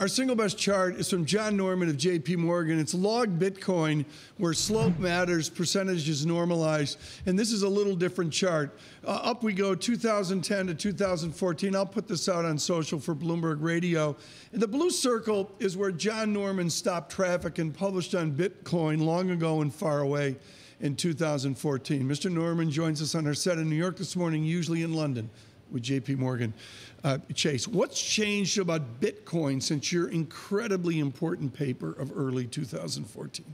Our single best chart is from John Normand of JP Morgan. It's log Bitcoin, where slope matters, percentage is normalized. And this is a little different chart. Uh, up we go 2010 to 2014. I'll put this out on social for Bloomberg Radio. And the blue circle is where John Normand stopped traffic and published on Bitcoin long ago and far away in 2014. Mr. Normand joins us on our set in New York this morning, usually in London with JP Morgan. Uh, Chase, what's changed about Bitcoin since your incredibly important paper of early 2014?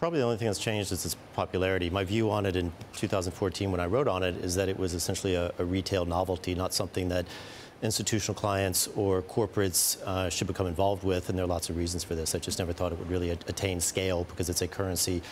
Probably the only thing that's changed is its popularity. My view on it in 2014 when I wrote on it is that it was essentially a, a retail novelty, not something that institutional clients or corporates uh, should become involved with, and there are lots of reasons for this. I just never thought it would really attain scale because it's a currency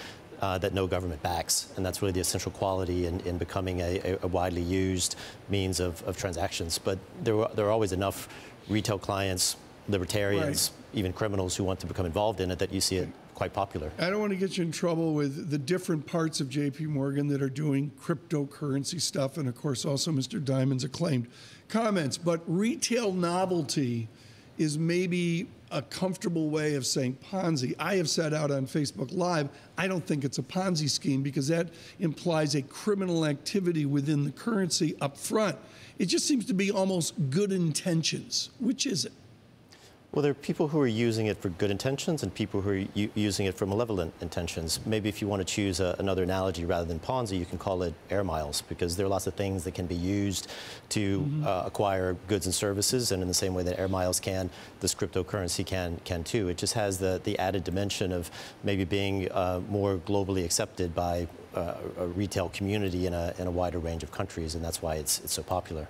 uh, that no government backs. And that's really the essential quality in, in becoming a, a, widely used means of, of transactions. But there, were, there are always enough retail clients, libertarians, right. even criminals who want to become involved in it that you see it quite popular. I don't want to get you in trouble with the different parts of JP Morgan that are doing cryptocurrency stuff, and of course also Mr. Dimon's acclaimed comments. But retail novelty is maybe a comfortable way of saying Ponzi. I have said out on Facebook Live, I don't think it's a Ponzi scheme because that implies a criminal activity within the currency up front. It just seems to be almost good intentions. Which is it? Well, there are people who are using it for good intentions and people who are using it for malevolent intentions. Maybe if you want to choose a, another analogy rather than Ponzi, you can call it air miles because there are lots of things that can be used to mm -hmm. uh, acquire goods and services, and in the same way that air miles can, this cryptocurrency can can too. It just has the the added dimension of maybe being uh, more globally accepted by uh, a retail community in a in a wider range of countries, and that's why it's it's so popular.